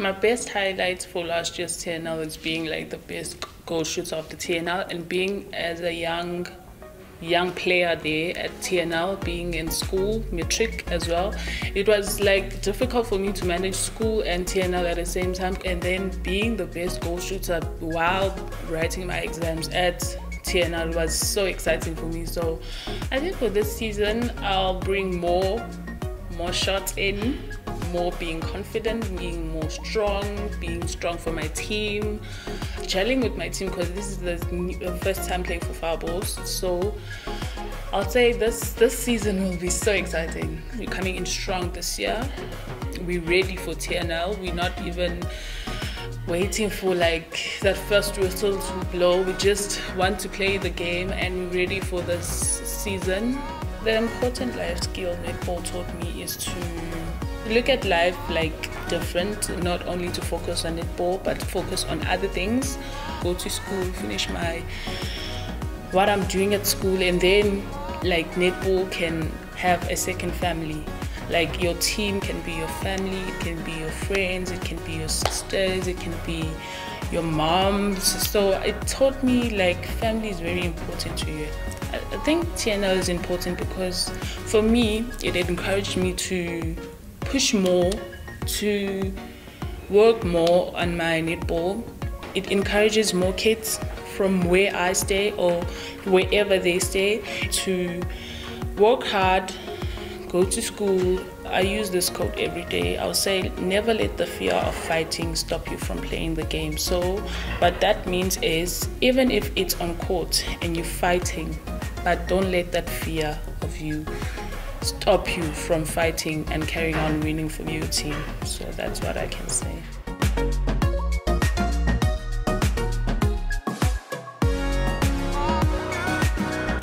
My best highlights for last year's TNL is being like the best goal shooter of the TNL and being as a young young player there at TNL, being in school, matric as well. It was like difficult for me to manage school and TNL at the same time and then being the best goal shooter while writing my exams at TNL was so exciting for me. So I think for this season I'll bring more more shots in more being confident, being more strong, being strong for my team, gelling with my team because this is the first time playing for Fireballs. So I'll say this this season will be so exciting. We're coming in strong this year. We're ready for TNL. We're not even waiting for like that first whistle to blow. We just want to play the game and we're ready for this season. The important life skill netball taught me is to look at life like different, not only to focus on netball, but focus on other things. Go to school, finish my what I'm doing at school, and then like netball can have a second family. Like your team can be your family, it can be your friends, it can be your sisters, it can be your moms. So it taught me like family is very important to you. I think TNL is important because for me, it encouraged me to push more, to work more on my netball. It encourages more kids from where I stay or wherever they stay to work hard, go to school. I use this quote every day. I'll say, never let the fear of fighting stop you from playing the game. So, what that means is, even if it's on court and you're fighting, but don't let that fear of you stop you from fighting and carrying on winning for your team. So that's what I can say.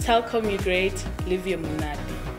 Telkom, you great. Your Munadi.